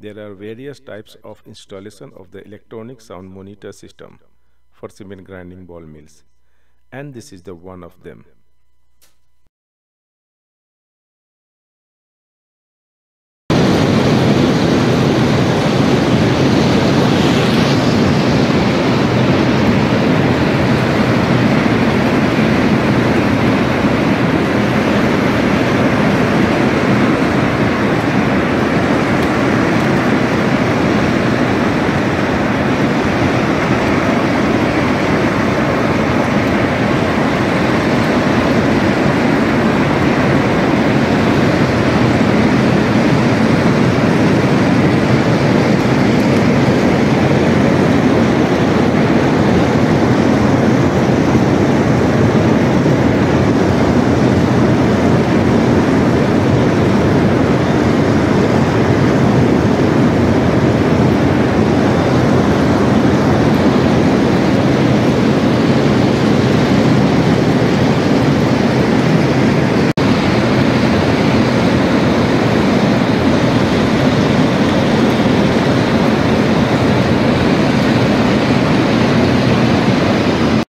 There are various types of installation of the electronic sound monitor system for cement grinding ball mills and this is the one of them.